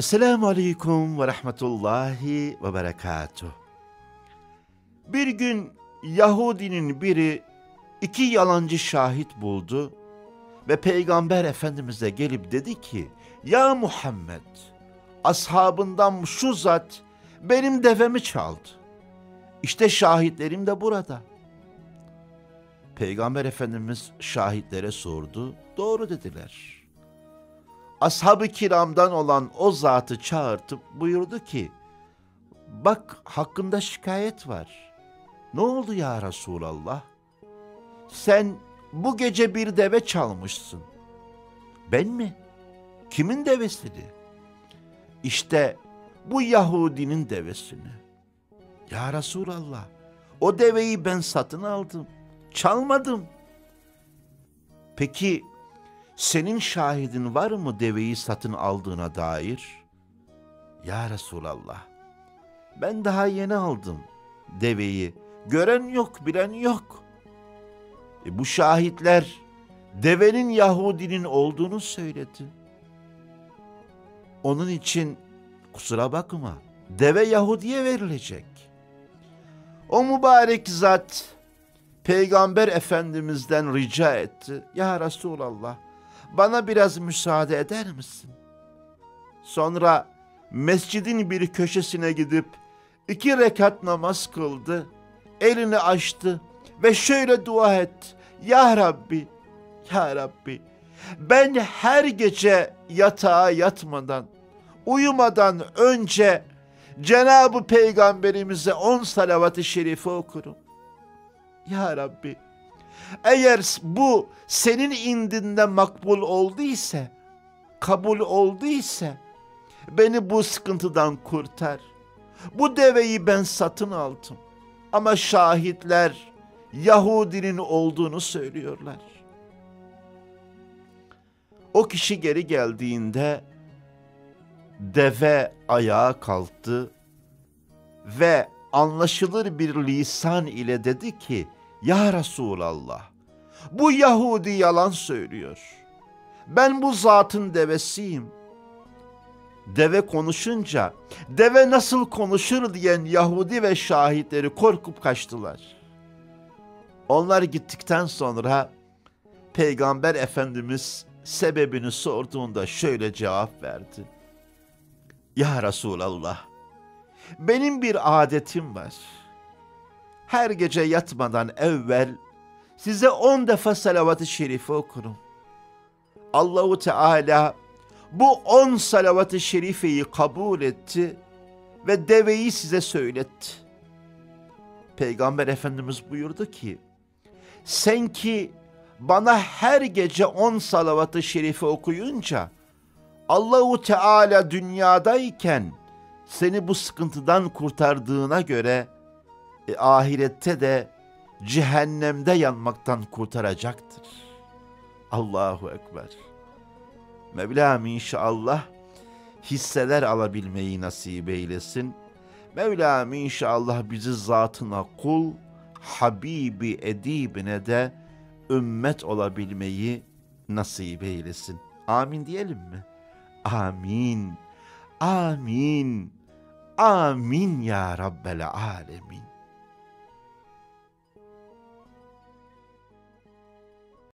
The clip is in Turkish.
Esselamu Aleyküm ve Rahmetullahi ve Berekatuh. Bir gün Yahudinin biri iki yalancı şahit buldu ve Peygamber Efendimiz'e gelip dedi ki, Ya Muhammed, ashabından şu zat benim devemi çaldı. İşte şahitlerim de burada. Peygamber Efendimiz şahitlere sordu, doğru dediler. Ashab-ı kiramdan olan o zatı çağırtıp buyurdu ki, bak hakkında şikayet var. Ne oldu ya Resulallah? Sen bu gece bir deve çalmışsın. Ben mi? Kimin devesini? İşte bu Yahudinin devesini. Ya Resulallah, o deveyi ben satın aldım. Çalmadım. Peki senin şahidin var mı deveyi satın aldığına dair? Ya Resulallah, ben daha yeni aldım deveyi. Gören yok, bilen yok. E bu şahitler devenin Yahudinin olduğunu söyledi. Onun için kusura bakma, deve Yahudi'ye verilecek. O mübarek zat Peygamber Efendimiz'den rica etti. Ya Resulallah bana biraz müsaade eder misin? Sonra mescidin bir köşesine gidip iki rekat namaz kıldı. Elini açtı ve şöyle dua etti. Ya Rabbi, Ya Rabbi ben her gece yatağa yatmadan, uyumadan önce Cenab-ı Peygamberimize on salavat-ı şerife okurum. Ya Rabbi eğer bu senin indinde makbul olduysa, kabul olduysa beni bu sıkıntıdan kurtar. Bu deveyi ben satın aldım. Ama şahitler Yahudinin olduğunu söylüyorlar. O kişi geri geldiğinde deve ayağa kalktı ve anlaşılır bir lisan ile dedi ki, Ya Resulallah, bu Yahudi yalan söylüyor. Ben bu zatın devesiyim. Deve konuşunca, deve nasıl konuşur diyen Yahudi ve şahitleri korkup kaçtılar. Onlar gittikten sonra Peygamber Efendimiz sebebini sorduğunda şöyle cevap verdi. Ya Resulallah, benim bir adetim var. Her gece yatmadan evvel size on defa salavat-ı şerife okurum. Allahu Teala bu on salavat-ı şerifeyi kabul etti ve deveyi size söyletti. Peygamber Efendimiz buyurdu ki, sen ki bana her gece on salavat-ı şerife okuyunca, Allahu Teala dünyadayken seni bu sıkıntıdan kurtardığına göre e, ahirette de cehennemde yanmaktan kurtaracaktır. Allahu Ekber. Mevlam inşallah hisseler alabilmeyi nasip eylesin. Mevlam inşallah bizi zatına kul, Habibi edibine de ümmet olabilmeyi nasip eylesin. Amin diyelim mi? Amin. Amin. Amin ya Rabbel Alemin.